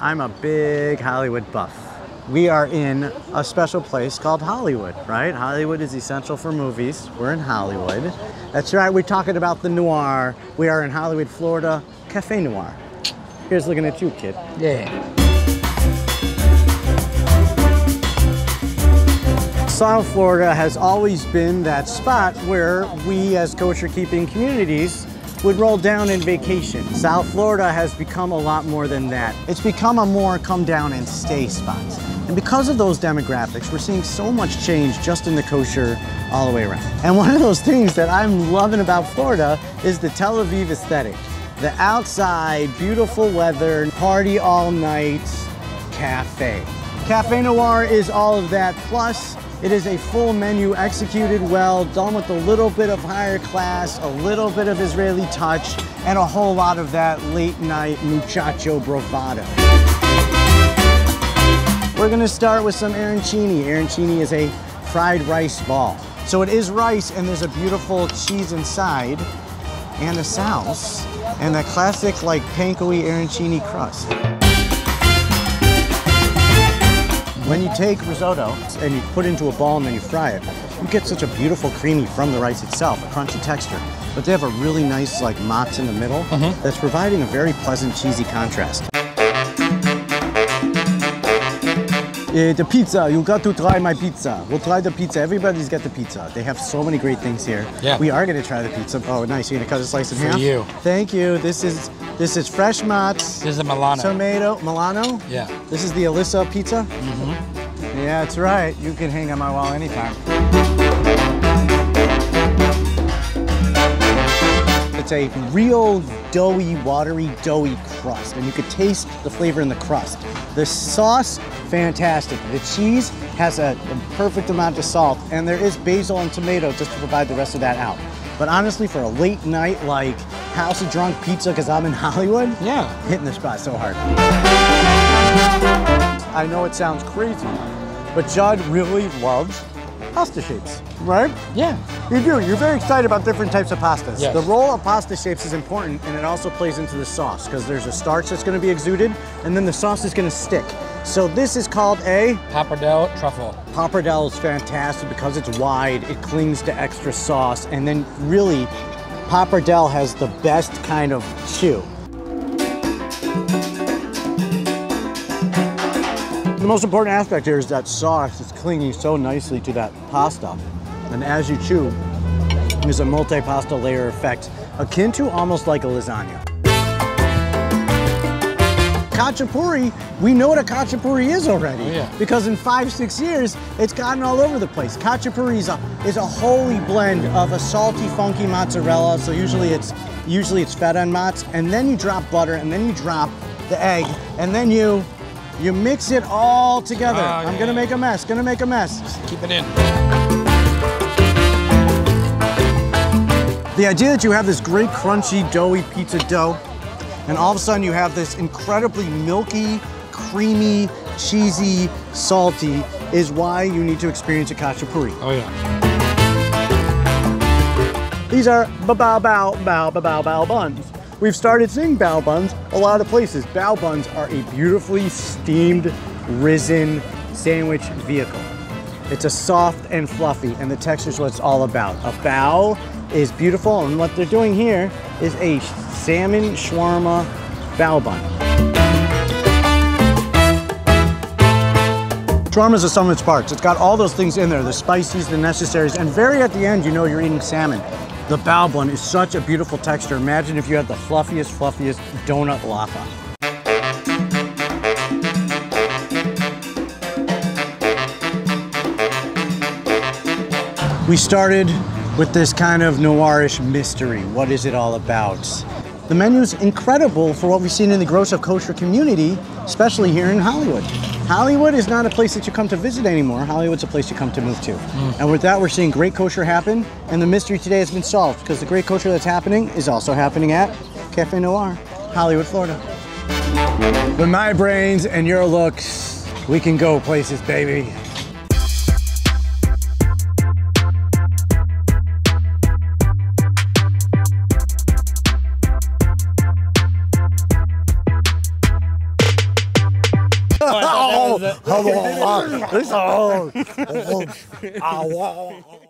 I'm a big Hollywood buff. We are in a special place called Hollywood, right? Hollywood is essential for movies. We're in Hollywood. That's right, we're talking about the noir. We are in Hollywood, Florida, Cafe Noir. Here's looking at you, kid. Yeah. South Florida has always been that spot where we as kosher keeping communities would roll down and vacation. South Florida has become a lot more than that. It's become a more come down and stay spot. And because of those demographics, we're seeing so much change just in the kosher all the way around. And one of those things that I'm loving about Florida is the Tel Aviv aesthetic. The outside, beautiful weather, party all night, cafe. Cafe Noir is all of that, plus it is a full menu executed well, done with a little bit of higher class, a little bit of Israeli touch, and a whole lot of that late night muchacho bravado. We're gonna start with some arancini. Arancini is a fried rice ball. So it is rice and there's a beautiful cheese inside and a sauce and that classic like panko-y arancini crust. When you take risotto and you put it into a ball and then you fry it, you get such a beautiful creamy from the rice itself, a crunchy texture. But they have a really nice like mozz in the middle that's providing a very pleasant cheesy contrast. Eh, the pizza, you got to try my pizza. We'll try the pizza. Everybody's got the pizza. They have so many great things here. Yeah. We are gonna try the pizza. Oh, nice. You're gonna cut a slice in For half? you. Thank you. This is this is fresh mozz, This is a Milano. tomato, Milano. yeah. This is the Alyssa pizza? Mm-hmm. Yeah, that's right. You can hang on my wall anytime. It's a real doughy, watery, doughy crust, and you could taste the flavor in the crust. The sauce, fantastic. The cheese has a, a perfect amount of salt, and there is basil and tomato just to provide the rest of that out. But honestly, for a late night like House of Drunk Pizza, because I'm in Hollywood, Yeah. hitting the spot so hard. I know it sounds crazy, but Judd really loves pasta shapes, right? Yeah. You do. You're very excited about different types of pastas. Yes. The role of pasta shapes is important, and it also plays into the sauce because there's a starch that's going to be exuded, and then the sauce is going to stick. So this is called a Pappardelle truffle. pappardelle. is fantastic because it's wide. It clings to extra sauce, and then really, pappardelle has the best kind of chew. The most important aspect here is that sauce is clinging so nicely to that pasta. And as you chew, there's a multi-pasta layer effect, akin to almost like a lasagna. Khachapuri, we know what a khachapuri is already. Oh, yeah. Because in five, six years, it's gotten all over the place. Khachapuri is a, is a holy blend of a salty, funky mozzarella. So usually it's usually it's feta and mozz, and then you drop butter, and then you drop the egg, and then you you mix it all together. Oh, I'm yeah. gonna make a mess. Gonna make a mess. Keep it in. The idea that you have this great crunchy doughy pizza dough and all of a sudden you have this incredibly milky, creamy, cheesy, salty is why you need to experience a khachapuri. Oh yeah. These are bao bao bao bao bao bao buns. We've started seeing bao buns a lot of places. Bao buns are a beautifully steamed, risen sandwich vehicle. It's a soft and fluffy, and the texture is what it's all about. A bao is beautiful, and what they're doing here is a salmon shawarma bao bun. Shawarma is a sum of its parts. It's got all those things in there, the spices, the necessaries, and very at the end, you know you're eating salmon. The bao bun is such a beautiful texture. Imagine if you had the fluffiest, fluffiest donut lava. We started with this kind of noirish mystery. What is it all about? The menu's incredible for what we've seen in the gross of kosher community, especially here in Hollywood. Hollywood is not a place that you come to visit anymore. Hollywood's a place you come to move to. Mm. And with that, we're seeing great kosher happen, and the mystery today has been solved because the great kosher that's happening is also happening at Cafe Noir, Hollywood, Florida. With my brains and your looks, we can go places, baby. Thought that was it. Oh, oh, oh, oh, oh, oh, oh, oh.